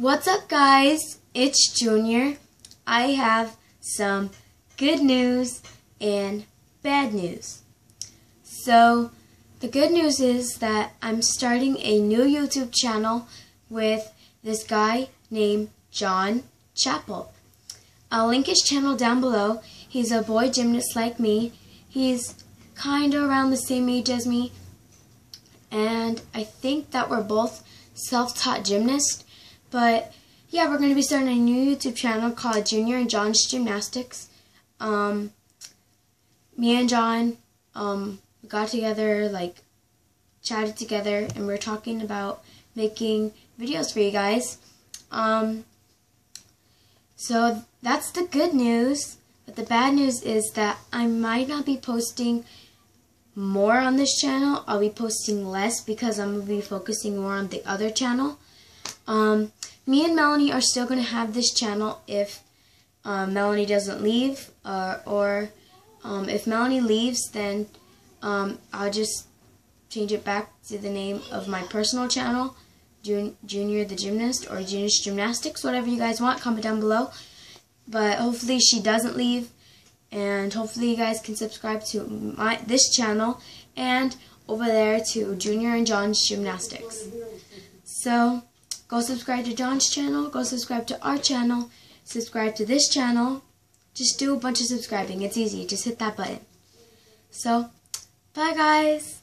What's up, guys? It's Junior. I have some good news and bad news. So, the good news is that I'm starting a new YouTube channel with this guy named John Chappell. I'll link his channel down below. He's a boy gymnast like me. He's kind of around the same age as me. And I think that we're both self-taught gymnasts. But yeah, we're going to be starting a new YouTube channel called Junior and John's Gymnastics. Um, me and John um, got together, like, chatted together, and we are talking about making videos for you guys. Um, so that's the good news. But the bad news is that I might not be posting more on this channel. I'll be posting less because I'm going to be focusing more on the other channel. Um, me and Melanie are still going to have this channel if um, Melanie doesn't leave uh, or um, if Melanie leaves then um, I'll just change it back to the name of my personal channel Jun Junior the Gymnast or Junior's Gymnastics whatever you guys want comment down below. But hopefully she doesn't leave and hopefully you guys can subscribe to my this channel and over there to Junior and John's Gymnastics. So Go subscribe to John's channel. Go subscribe to our channel. Subscribe to this channel. Just do a bunch of subscribing. It's easy. Just hit that button. So, bye guys.